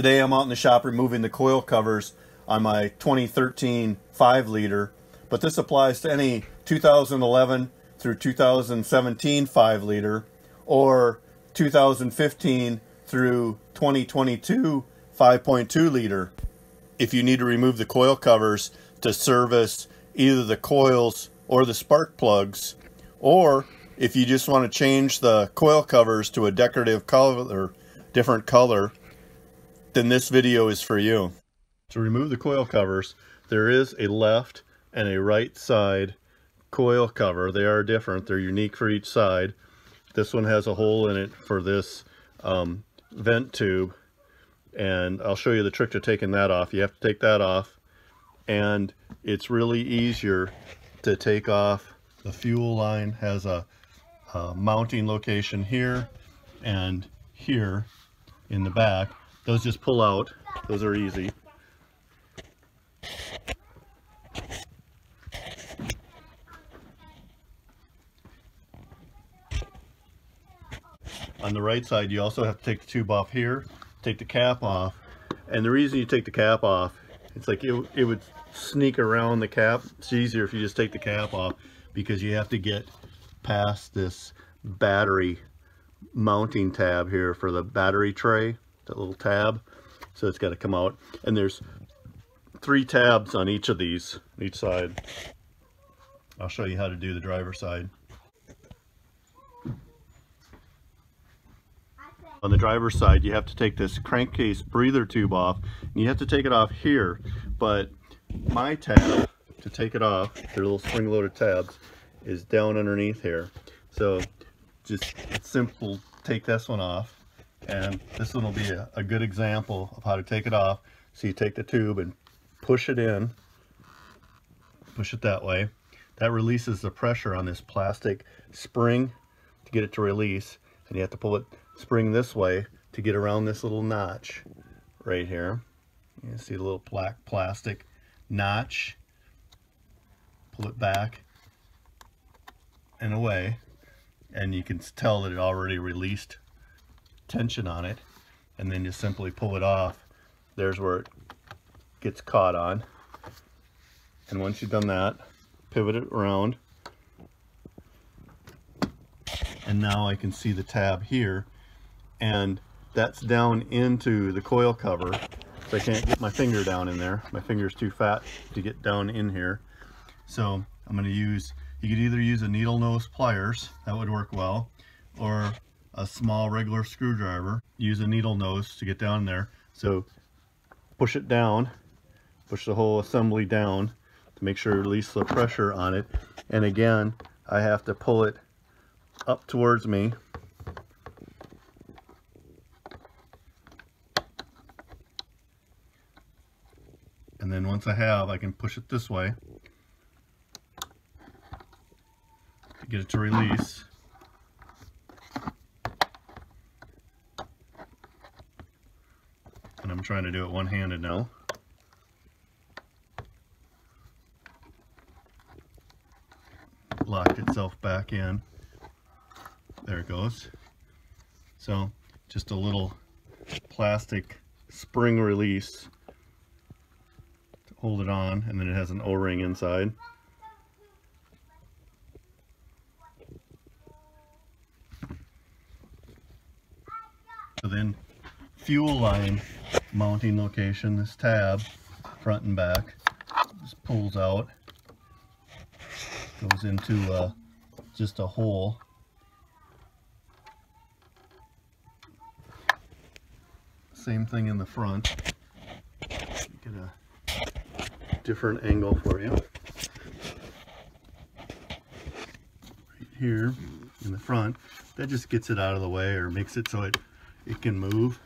Today I'm out in the shop removing the coil covers on my 2013 5 liter, but this applies to any 2011 through 2017 5 liter or 2015 through 2022 5.2 liter. If you need to remove the coil covers to service either the coils or the spark plugs, or if you just want to change the coil covers to a decorative color, or different color, then this video is for you. To remove the coil covers, there is a left and a right side coil cover. They are different. They're unique for each side. This one has a hole in it for this um, vent tube. And I'll show you the trick to taking that off. You have to take that off. And it's really easier to take off. The fuel line has a, a mounting location here and here in the back. Those just pull out. Those are easy. On the right side, you also have to take the tube off here, take the cap off. And the reason you take the cap off, it's like it, it would sneak around the cap. It's easier if you just take the cap off because you have to get past this battery mounting tab here for the battery tray, that little tab. So it's got to come out. And there's three tabs on each of these, each side. I'll show you how to do the driver side. On the driver's side, you have to take this crankcase breather tube off. And you have to take it off here, but my tab to take it off, they're little spring-loaded tabs, is down underneath here. So just simple, take this one off, and this one will be a, a good example of how to take it off. So you take the tube and push it in, push it that way. That releases the pressure on this plastic spring to get it to release. And you have to pull it spring this way to get around this little notch right here. You see the little black plastic notch. Pull it back and away. And you can tell that it already released tension on it. And then you simply pull it off. There's where it gets caught on. And once you've done that, pivot it around. And now I can see the tab here. And that's down into the coil cover. So I can't get my finger down in there. My finger's too fat to get down in here. So I'm going to use, you could either use a needle nose pliers, that would work well, or a small regular screwdriver. Use a needle nose to get down there. So push it down push the whole assembly down to make sure to release the pressure on it. And again, I have to pull it up towards me. And then once I have, I can push it this way to get it to release. And I'm trying to do it one-handed now. locked itself back in. There it goes. So just a little plastic spring release to hold it on and then it has an o-ring inside. So then fuel line mounting location, this tab front and back just pulls out goes into uh, just a hole. Same thing in the front. Get a different angle for you. Right here in the front, that just gets it out of the way or makes it so it, it can move.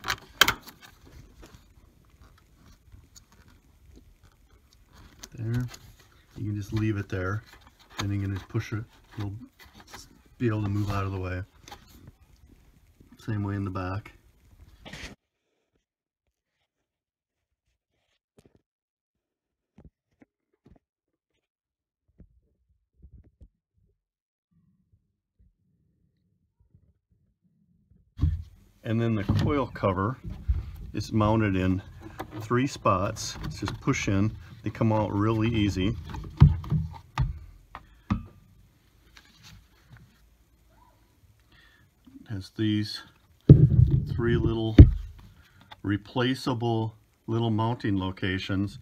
There. You can just leave it there then you're going to push it, you'll be able to move out of the way. Same way in the back. And then the coil cover is mounted in three spots. It's just push in. They come out really easy. Has these three little replaceable little mounting locations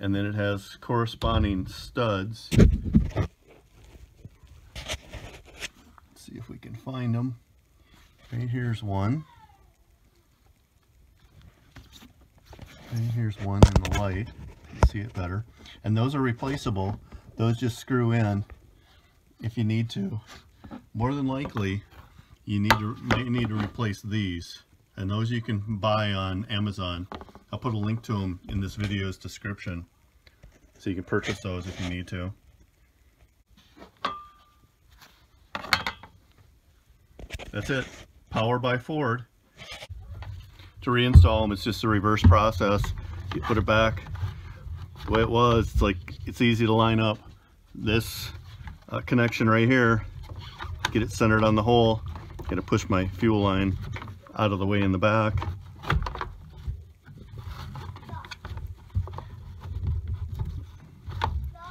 and then it has corresponding studs. Let's see if we can find them. Right here's one. And here's one in the light. You see it better. And those are replaceable. Those just screw in if you need to. More than likely, you need to you need to replace these. And those you can buy on Amazon. I'll put a link to them in this video's description. So you can purchase those if you need to. That's it. Power by Ford. To reinstall them, it's just a reverse process. You put it back the way it was. It's like, it's easy to line up. This uh, connection right here, get it centered on the hole. Gotta push my fuel line out of the way in the back.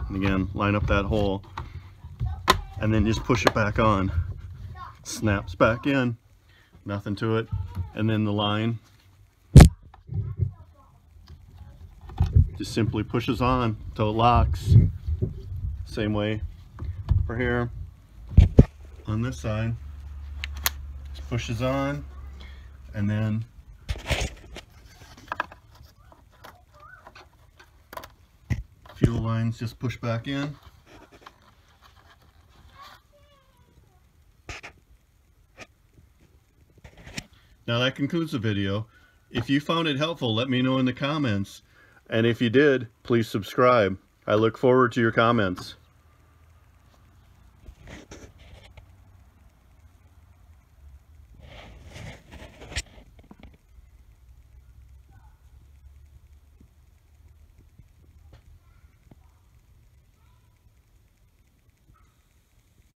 And again, line up that hole and then just push it back on. Snaps back in, nothing to it. And then the line just simply pushes on till it locks. Same way for here on this side. Pushes on and then fuel lines just push back in. Now that concludes the video. If you found it helpful, let me know in the comments. And if you did, please subscribe. I look forward to your comments.